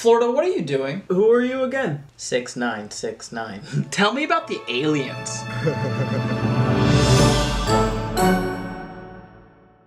Florida, what are you doing? Who are you again? 6969. Tell me about the aliens.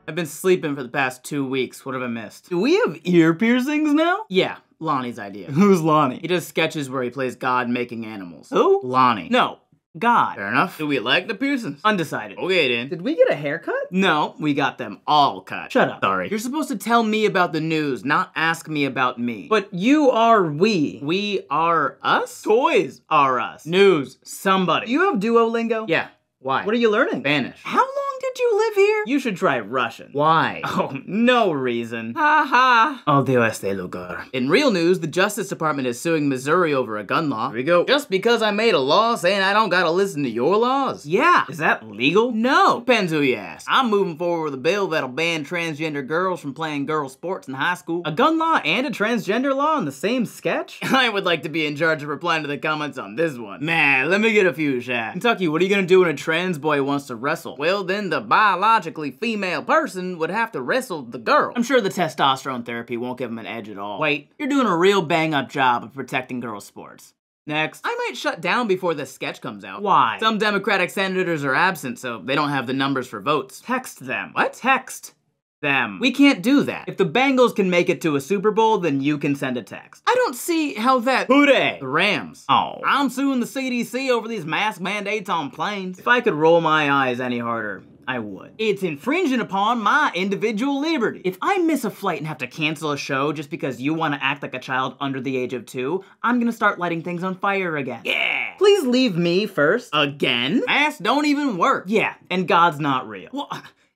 I've been sleeping for the past two weeks. What have I missed? Do we have ear piercings now? Yeah, Lonnie's idea. Who's Lonnie? He does sketches where he plays God making animals. Who? Lonnie. No, God. Fair enough. Do we like the piercings? Undecided. Okay then. Did we get a haircut? No, we got them all cut. Shut up. Sorry. You're supposed to tell me about the news, not ask me about me. But you are we. we are us? Toys are us. News. Somebody. You have Duolingo? Yeah. Why? What are you learning? Spanish. How long did you live here? You should try Russian. Why? Oh, no reason. Ha ha. Odio este lugar. In real news, the Justice Department is suing Missouri over a gun law. Here we go. Just because I made a law saying I don't gotta listen to your laws? Yeah. Is that legal? No. Depends who you ask. I'm moving forward with a bill that'll ban transgender girls from playing girls' sports in high school. A gun law and a transgender law in the same sketch? I would like to be in charge of replying to the comments on this one. Man, let me get a few shots. Kentucky, what are you gonna do when a trans boy wants to wrestle? Well, then the biologically female person would have to wrestle the girl. I'm sure the testosterone therapy won't give him an edge at all. Wait, you're doing a real bang up job of protecting girls' sports. Next. I might shut down before this sketch comes out. Why? Some Democratic senators are absent, so they don't have the numbers for votes. Text them. What? Text them. We can't do that. If the Bengals can make it to a Super Bowl, then you can send a text. I don't see how that. Who dey? The Rams. Oh. I'm suing the CDC over these mask mandates on planes. If I could roll my eyes any harder, I would. It's infringing upon my individual liberty. If I miss a flight and have to cancel a show just because you want to act like a child under the age of two, I'm gonna start lighting things on fire again. Yeah. Please leave me first. Again? Masks don't even work. yeah, and God's not real. Well,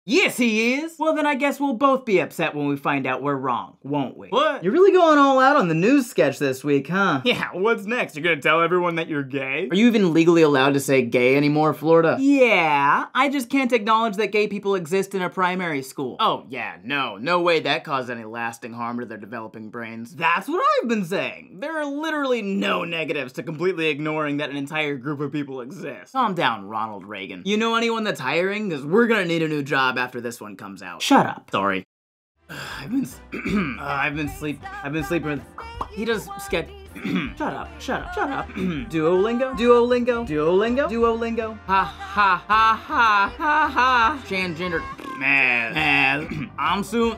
yes, he is. Well, then I guess we'll both be upset when we find out we're wrong, won't we? What? You're really going all out on the news sketch this week, huh? Yeah, what's next? You're gonna tell everyone that you're gay? Are you even legally allowed to say gay anymore, Florida? Yeah, I just can't acknowledge that gay people exist in a primary school. Oh, yeah, no. No way that caused any lasting harm to their developing brains. That's what I've been saying. There are literally no negatives to completely ignoring that an entire group of people exist. Calm down, Ronald Reagan. You know anyone that's hiring? Because we're gonna need a new job after this one comes out. Shut up. Sorry. I've been, uh, I've been sleep, I've been sleeping with. He does sketch. Shut up, shut up, shut up. Duolingo, Duolingo, Duolingo, Duolingo. Ha ha ha ha ha ha. Transgender. Man, man. I'm soon.